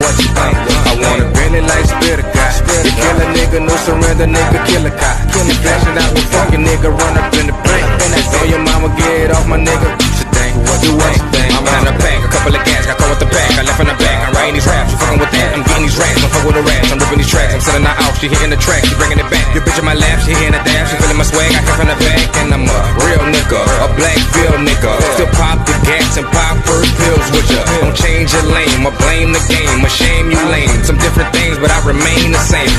What you think? I want a Bentley like Spitter guy. You kill a nigga, no surrender, nigga, kill a cop. You flashing out with fucking nigga, run up in the bank. So your mama get off my nigga. She think, what you think? I'm in the bank, a couple of gas, got caught with the pack. I left in the back, I'm writing these raps. You fucking with that? I'm getting these racks, I'm fucking with the rats. I'm ripping these tracks, I'm selling her out. She hitting the track, she bringing it back. Your bitch in my lap, she hitting the dash. She feeling my swag, I come from the back, and I'm a real nigga, a black field nigga. Still pop the gas and pop first pills with ya. Don't change your lane, I blame the game, I shame you lame. Some different things, but I remain the same.